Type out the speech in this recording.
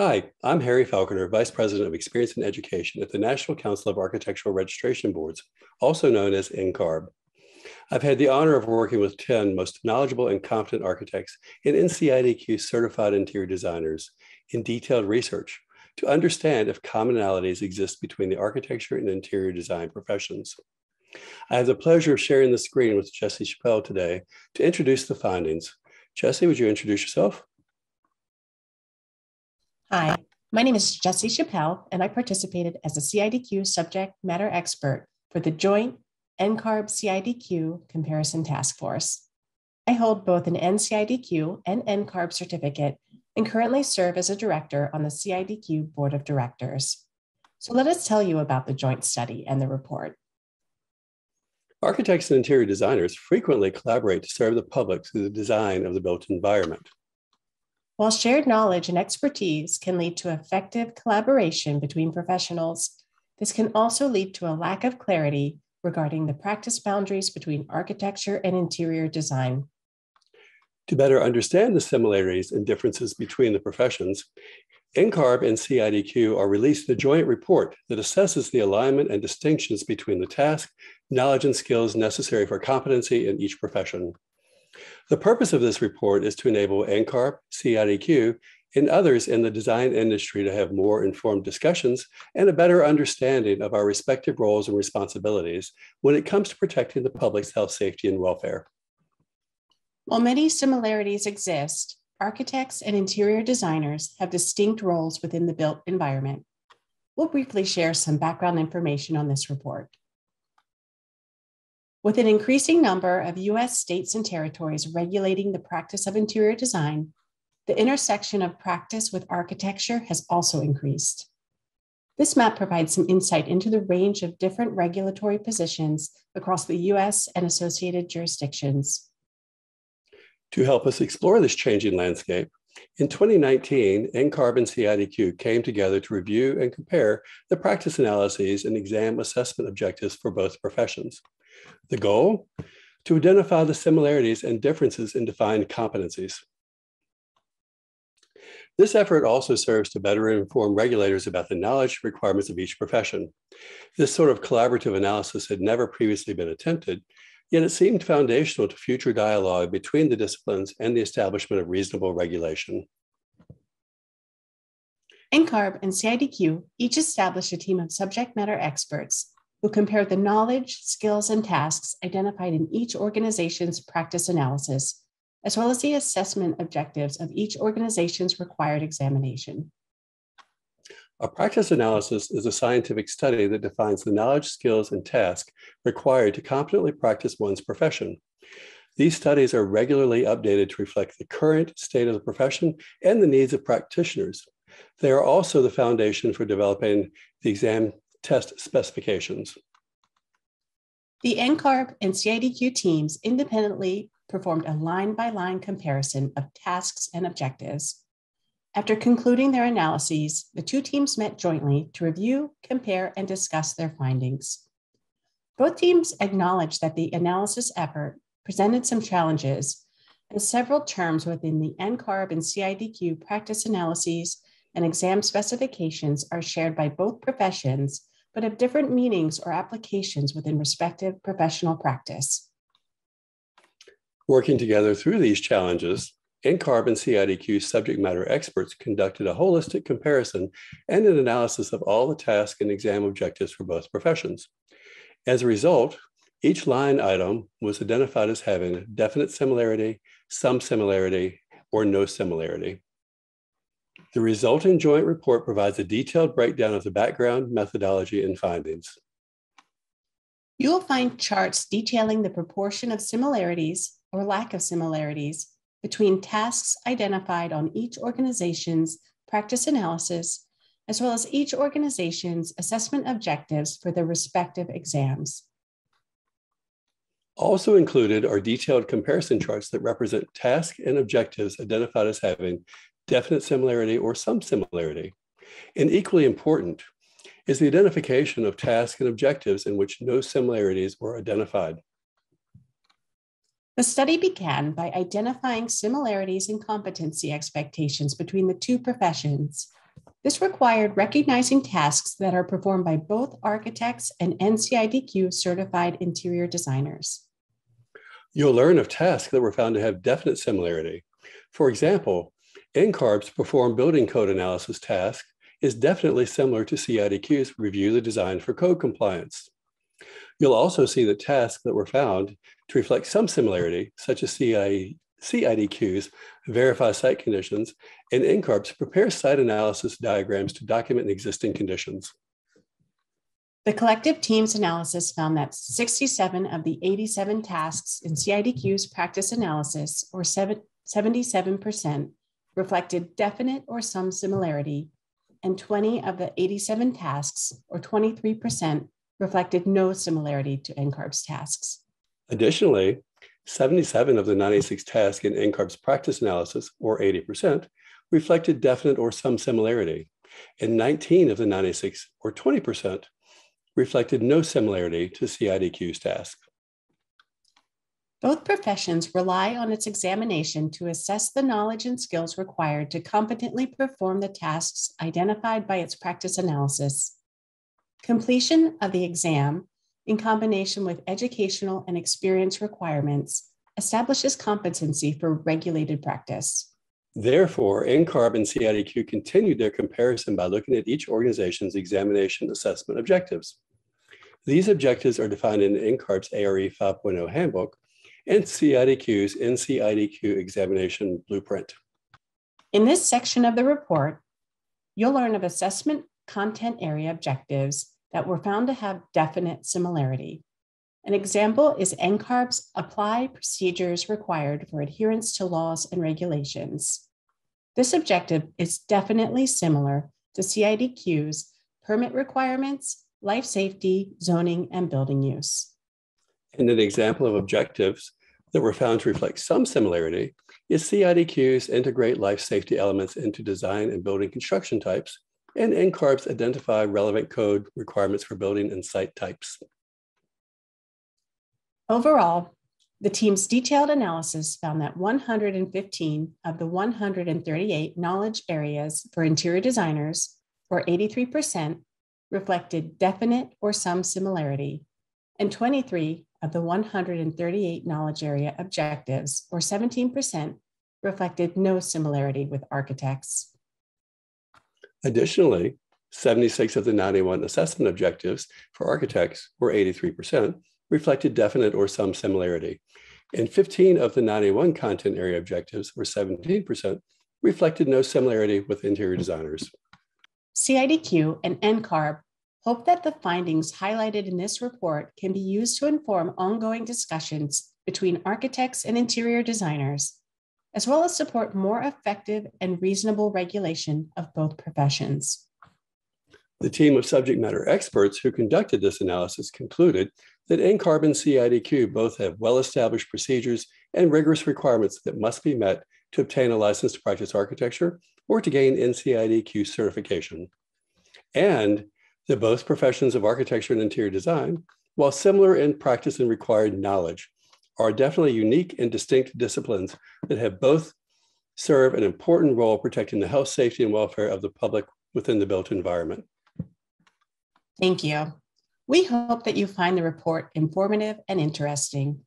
Hi, I'm Harry Falconer, Vice President of Experience and Education at the National Council of Architectural Registration Boards, also known as NCARB. I've had the honor of working with 10 most knowledgeable and competent architects and NCIDQ certified interior designers in detailed research to understand if commonalities exist between the architecture and interior design professions. I have the pleasure of sharing the screen with Jesse Chappell today to introduce the findings. Jesse, would you introduce yourself? Hi, my name is Jesse Chappell, and I participated as a CIDQ subject matter expert for the Joint NCARB CIDQ Comparison Task Force. I hold both an NCIDQ and NCARB certificate and currently serve as a director on the CIDQ Board of Directors. So let us tell you about the joint study and the report. Architects and interior designers frequently collaborate to serve the public through the design of the built environment. While shared knowledge and expertise can lead to effective collaboration between professionals, this can also lead to a lack of clarity regarding the practice boundaries between architecture and interior design. To better understand the similarities and differences between the professions, NCARB and CIDQ are releasing a joint report that assesses the alignment and distinctions between the task, knowledge, and skills necessary for competency in each profession. The purpose of this report is to enable NCARB, CIDQ, and others in the design industry to have more informed discussions and a better understanding of our respective roles and responsibilities when it comes to protecting the public's health, safety, and welfare. While many similarities exist, architects and interior designers have distinct roles within the built environment. We'll briefly share some background information on this report. With an increasing number of US states and territories regulating the practice of interior design, the intersection of practice with architecture has also increased. This map provides some insight into the range of different regulatory positions across the US and associated jurisdictions. To help us explore this changing landscape, in 2019, NCARB and CIDQ came together to review and compare the practice analyses and exam assessment objectives for both professions. The goal? To identify the similarities and differences in defined competencies. This effort also serves to better inform regulators about the knowledge requirements of each profession. This sort of collaborative analysis had never previously been attempted, yet it seemed foundational to future dialogue between the disciplines and the establishment of reasonable regulation. NCARB and CIDQ each established a team of subject matter experts who compared the knowledge, skills, and tasks identified in each organization's practice analysis, as well as the assessment objectives of each organization's required examination. A practice analysis is a scientific study that defines the knowledge, skills, and tasks required to competently practice one's profession. These studies are regularly updated to reflect the current state of the profession and the needs of practitioners. They are also the foundation for developing the exam test specifications. The NCARB and CIDQ teams independently performed a line by line comparison of tasks and objectives. After concluding their analyses, the two teams met jointly to review, compare, and discuss their findings. Both teams acknowledged that the analysis effort presented some challenges, and several terms within the NCARB and CIDQ practice analyses and exam specifications are shared by both professions, but have different meanings or applications within respective professional practice. Working together through these challenges, NCARB and CIDQ subject matter experts conducted a holistic comparison and an analysis of all the task and exam objectives for both professions. As a result, each line item was identified as having definite similarity, some similarity, or no similarity. The resulting joint report provides a detailed breakdown of the background, methodology, and findings. You will find charts detailing the proportion of similarities or lack of similarities between tasks identified on each organization's practice analysis, as well as each organization's assessment objectives for their respective exams. Also included are detailed comparison charts that represent tasks and objectives identified as having definite similarity, or some similarity. And equally important is the identification of tasks and objectives in which no similarities were identified. The study began by identifying similarities in competency expectations between the two professions This required recognizing tasks that are performed by both architects and NCIDQ certified interior designers. You'll learn of tasks that were found to have definite similarity. For example, NCARB's Perform Building Code Analysis task is definitely similar to CIDQ's Review the Design for Code Compliance. You'll also see the tasks that were found to reflect some similarity, such as CI, CIDQ's Verify Site Conditions and NCARB's Prepare Site Analysis Diagrams to document existing conditions. The collective team's analysis found that 67 of the 87 tasks in CIDQ's practice analysis, or 77%, reflected definite or some similarity, and 20 of the 87 tasks, or 23%, reflected no similarity to NCARB's tasks. Additionally, 77 of the 96 tasks in NCARB's practice analysis, or 80%, reflected definite or some similarity, and 19 of the 96, or 20%, reflected no similarity to CIDQ's task. Both professions rely on its examination to assess the knowledge and skills required to competently perform the tasks identified by its practice analysis. Completion of the exam, in combination with educational and experience requirements, establishes competency for regulated practice. Therefore, NCARB and CIDQ continued their comparison by looking at each organization's examination assessment objectives. These objectives are defined in NCARB's ARE 5.0 handbook and CIDQ's NCIDQ examination blueprint. In this section of the report, you'll learn of assessment content area objectives that were found to have definite similarity. An example is NCARB's apply procedures required for adherence to laws and regulations. This objective is definitely similar to CIDQ's permit requirements life safety, zoning, and building use. And an example of objectives that were found to reflect some similarity is CIDQ's integrate life safety elements into design and building construction types, and NCARB's identify relevant code requirements for building and site types. Overall, the team's detailed analysis found that 115 of the 138 knowledge areas for interior designers, or 83%, reflected definite or some similarity, and 23 of the 138 knowledge area objectives, or 17%, reflected no similarity with architects. Additionally, 76 of the 91 assessment objectives for architects, or 83%, reflected definite or some similarity. And 15 of the 91 content area objectives, or 17%, reflected no similarity with interior designers. CIDQ and NCARB hope that the findings highlighted in this report can be used to inform ongoing discussions between architects and interior designers, as well as support more effective and reasonable regulation of both professions. The team of subject matter experts who conducted this analysis concluded that NCARB and CIDQ both have well-established procedures and rigorous requirements that must be met to obtain a license to practice architecture or to gain NCIDQ certification. And that both professions of architecture and interior design, while similar in practice and required knowledge, are definitely unique and distinct disciplines that have both serve an important role protecting the health, safety, and welfare of the public within the built environment. Thank you. We hope that you find the report informative and interesting.